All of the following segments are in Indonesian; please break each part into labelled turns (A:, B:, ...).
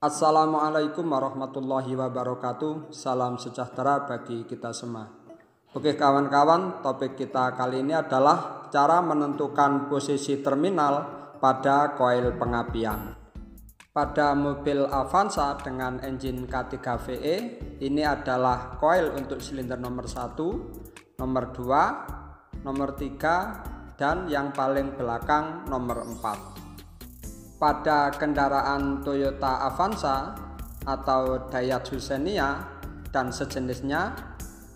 A: Assalamualaikum warahmatullahi wabarakatuh. Salam sejahtera bagi kita semua. Oke kawan-kawan, topik kita kali ini adalah cara menentukan posisi terminal pada koil pengapian. Pada mobil Avanza dengan engine K3 VE, ini adalah koil untuk silinder nomor 1, nomor 2, nomor 3, dan yang paling belakang nomor 4 pada kendaraan Toyota Avanza atau Daihatsu Xenia dan sejenisnya,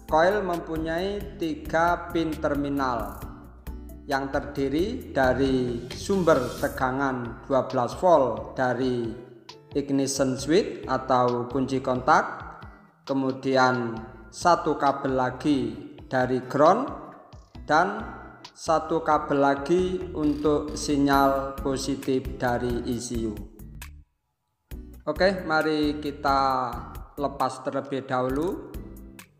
A: koil mempunyai tiga pin terminal yang terdiri dari sumber tegangan 12 volt dari ignition switch atau kunci kontak, kemudian satu kabel lagi dari ground dan satu kabel lagi untuk sinyal positif dari ECU Oke mari kita lepas terlebih dahulu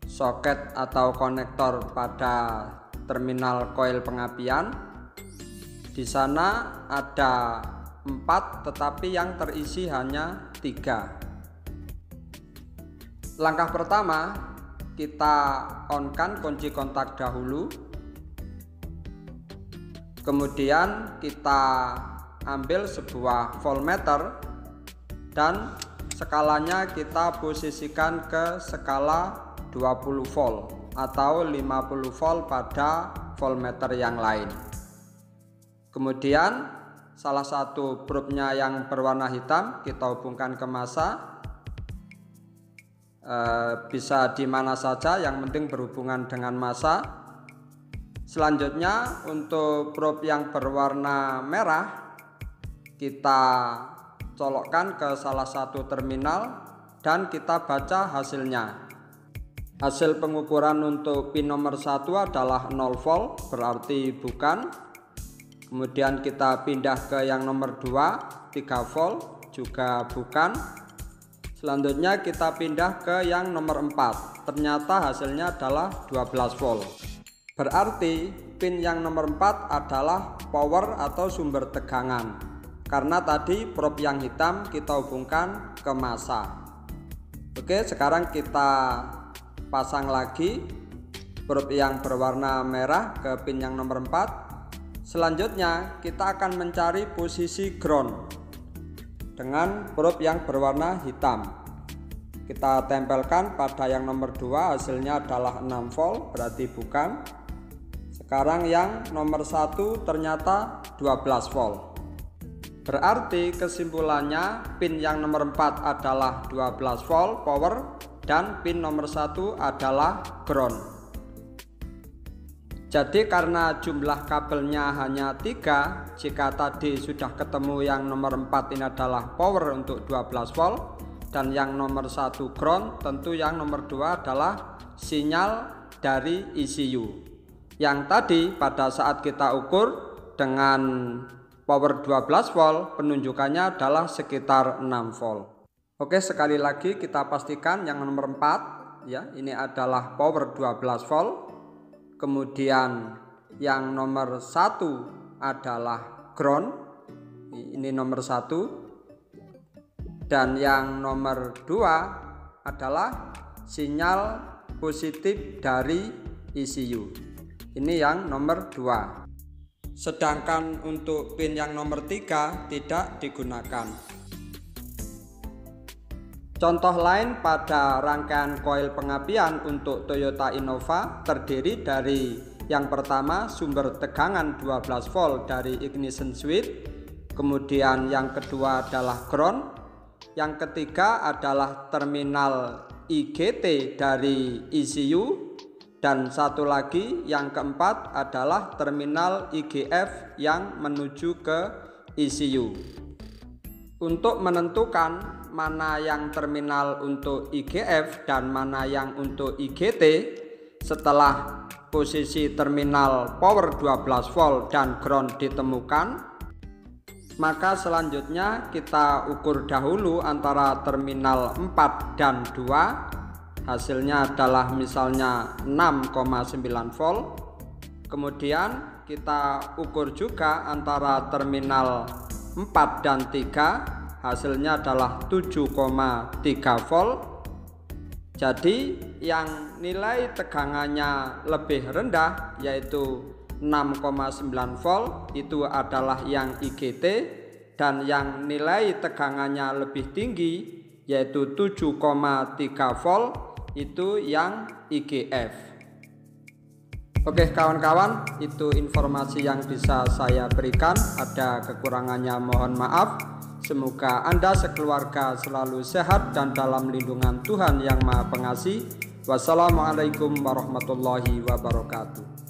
A: soket atau konektor pada terminal koil pengapian. Di sana ada empat tetapi yang terisi hanya tiga. Langkah pertama kita on kan kunci kontak dahulu kemudian kita ambil sebuah voltmeter dan skalanya kita posisikan ke skala 20 volt atau 50 volt pada voltmeter yang lain. Kemudian salah satu probe-nya yang berwarna hitam kita hubungkan ke masa e, bisa di mana saja yang penting berhubungan dengan masa Selanjutnya untuk probe yang berwarna merah kita colokkan ke salah satu terminal dan kita baca hasilnya. Hasil pengukuran untuk pin nomor 1 adalah 0 volt berarti bukan. Kemudian kita pindah ke yang nomor 2 3 volt juga bukan. Selanjutnya kita pindah ke yang nomor 4. Ternyata hasilnya adalah 12 volt. Berarti pin yang nomor 4 adalah power atau sumber tegangan. Karena tadi probe yang hitam kita hubungkan ke masa. Oke, sekarang kita pasang lagi probe yang berwarna merah ke pin yang nomor 4. Selanjutnya kita akan mencari posisi ground dengan probe yang berwarna hitam kita tempelkan pada yang nomor 2 hasilnya adalah 6 volt berarti bukan sekarang yang nomor satu ternyata 12 volt. Berarti kesimpulannya pin yang nomor 4 adalah 12 volt power dan pin nomor satu adalah ground. Jadi karena jumlah kabelnya hanya tiga, jika tadi sudah ketemu yang nomor 4 ini adalah power untuk 12 volt dan yang nomor satu ground, tentu yang nomor 2 adalah sinyal dari ECU yang tadi pada saat kita ukur dengan power 12 volt penunjukannya adalah sekitar 6 volt. Oke sekali lagi kita pastikan yang nomor 4 ya ini adalah power 12 volt. Kemudian yang nomor satu adalah ground ini nomor satu. Dan yang nomor dua adalah sinyal positif dari ECU ini yang nomor 2 sedangkan untuk pin yang nomor 3 tidak digunakan. Contoh lain pada rangkaian koil pengapian untuk Toyota Innova terdiri dari yang pertama sumber tegangan 12 volt dari ignition switch kemudian yang kedua adalah ground yang ketiga adalah terminal IGT dari ECU dan satu lagi yang keempat adalah terminal IGF yang menuju ke ECU. Untuk menentukan mana yang terminal untuk IGF dan mana yang untuk IGT setelah posisi terminal power 12 volt dan ground ditemukan maka selanjutnya kita ukur dahulu antara terminal 4 dan 2 hasilnya adalah misalnya 6,9 volt. Kemudian kita ukur juga antara terminal 4 dan 3 hasilnya adalah 7,3 volt. Jadi yang nilai tegangannya lebih rendah yaitu 6,9 volt itu adalah yang IGT dan yang nilai tegangannya lebih tinggi yaitu 7,3 volt itu yang IGF. Oke kawan-kawan, itu informasi yang bisa saya berikan. Ada kekurangannya mohon maaf. Semoga Anda sekeluarga selalu sehat dan dalam lindungan Tuhan yang Maha Pengasih. Wassalamualaikum warahmatullahi wabarakatuh.